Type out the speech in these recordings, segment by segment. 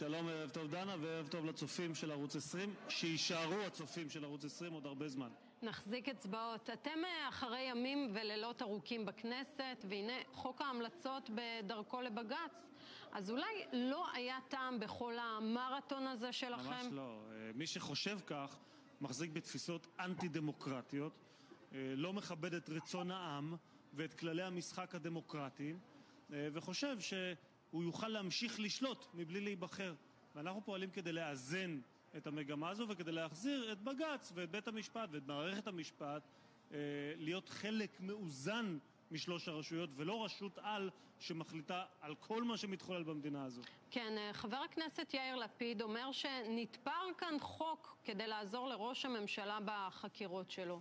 שלום, ערב טוב דנה, וערב טוב לצופים של ערוץ 20, שיישארו הצופים של ערוץ 20 עוד הרבה זמן. נחזיק אצבעות. אתם אחרי ימים ולילות ארוכים בכנסת, והנה חוק ההמלצות בדרכו לבג"ץ. אז אולי לא היה טעם בכל המרתון הזה שלכם? ממש לא. מי שחושב כך, מחזיק בתפיסות אנטי-דמוקרטיות, לא מכבד את רצון העם ואת כללי המשחק הדמוקרטיים, וחושב ש... הוא יוכל להמשיך לשלוט מבלי להיבחר. ואנחנו פועלים כדי לאזן את המגמה הזו וכדי להחזיר את בג"ץ ואת בית המשפט ואת מערכת המשפט אה, להיות חלק מאוזן משלוש הרשויות ולא רשות על שמחליטה על כל מה שמתחולל במדינה הזו. כן, אה, חבר הכנסת יאיר לפיד אומר שנתפר כאן חוק כדי לעזור לראש הממשלה בחקירות שלו.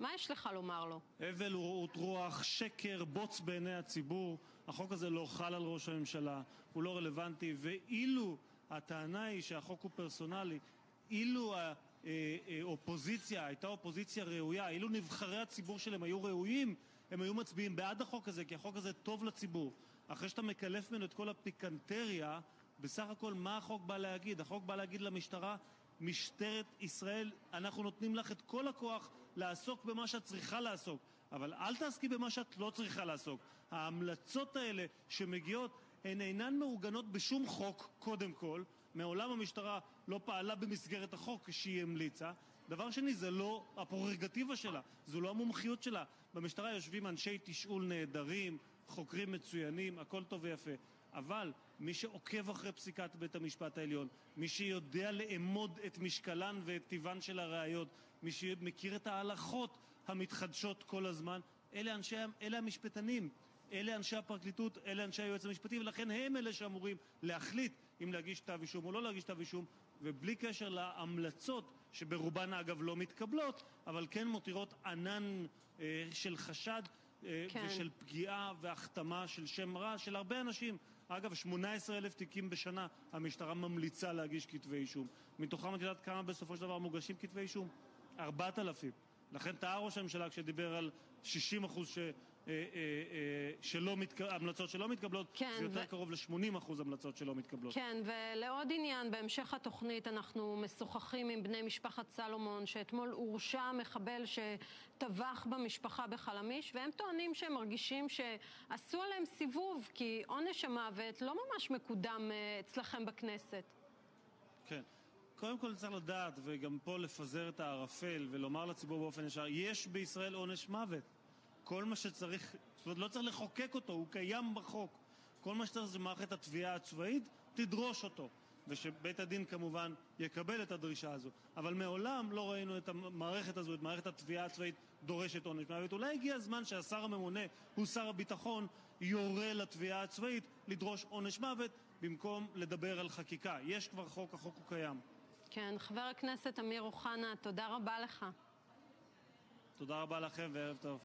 מה יש לך לומר לו? הבל ורעות רוח, שקר, בוץ בעיני הציבור. החוק הזה לא חל על ראש הממשלה, הוא לא רלוונטי, ואילו הטענה היא שהחוק הוא פרסונלי, אילו האופוזיציה הייתה אופוזיציה ראויה, אילו נבחרי הציבור שלהם היו ראויים, הם היו מצביעים בעד החוק הזה, כי החוק הזה טוב לציבור. אחרי שאתה מקלף ממנו את כל הפיקנטריה, בסך הכל מה החוק בא להגיד? החוק בא להגיד למשטרה משטרת ישראל, אנחנו נותנים לך את כל הכוח לעסוק במה שאת צריכה לעסוק, אבל אל תעסקי במה שאת לא צריכה לעסוק. ההמלצות האלה שמגיעות הן אינן מעוגנות בשום חוק, קודם כל. מעולם המשטרה לא פעלה במסגרת החוק כשהיא המליצה. דבר שני, זה לא הפררוגטיבה שלה, זו לא המומחיות שלה. במשטרה יושבים אנשי תשאול נהדרים, חוקרים מצוינים, הכל טוב ויפה. אבל מי שעוקב אחרי פסיקת בית המשפט העליון, מי שיודע לאמוד את משקלן ואת טיבן של הראיות, מי שמכיר את ההלכות המתחדשות כל הזמן, אלה, אנשי, אלה המשפטנים, אלה אנשי הפרקליטות, אלה אנשי היועץ המשפטי, ולכן הם אלה שאמורים להחליט אם להגיש כתב אישום או לא להגיש כתב אישום, ובלי קשר להמלצות, שברובן אגב לא מתקבלות, אבל כן מותירות ענן אה, של חשד כן. ושל פגיעה והכתמה של שם רע של הרבה אנשים. אגב, 18 אלף תיקים בשנה המשטרה ממליצה להגיש כתבי אישום. מתוכם את יודעת כמה בסופו של דבר מוגשים כתבי אישום? 4,000. לכן טעה ראש הממשלה כשדיבר על 60 אחוז ש, אה, אה, אה, שלא מתק... המלצות שלא מתקבלות, כן, זה יותר ו... קרוב ל-80 אחוז המלצות שלא מתקבלות. כן, ולעוד עניין, בהמשך התוכנית אנחנו משוחחים עם בני משפחת סלומון, שאתמול הורשע מחבל שטבח במשפחה בחלמיש, והם טוענים שהם מרגישים שעשו עליהם סיבוב, כי עונש המוות לא ממש מקודם אצלכם בכנסת. כן. קודם כל צריך לדעת, וגם פה לפזר את הערפל ולומר לציבור באופן ישר, יש בישראל עונש מוות. כל מה שצריך, זאת אומרת, לא צריך לחוקק אותו, הוא קיים בחוק. כל מה שצריך זה מערכת התביעה הצבאית, תדרוש אותו. ושבית הדין כמובן יקבל את הדרישה הזו. אבל מעולם לא ראינו את המערכת הזו, את מערכת התביעה הצבאית, דורשת עונש מוות. אולי הגיע הזמן שהשר הממונה הוא שר הביטחון, יורה לתביעה הצבאית לדרוש עונש מוות, במקום לדבר על חקיקה. יש כבר חוק, החוק הוא קיים. כן, חבר הכנסת אמיר אוחנה, תודה רבה לך. תודה רבה לכם וערב טוב.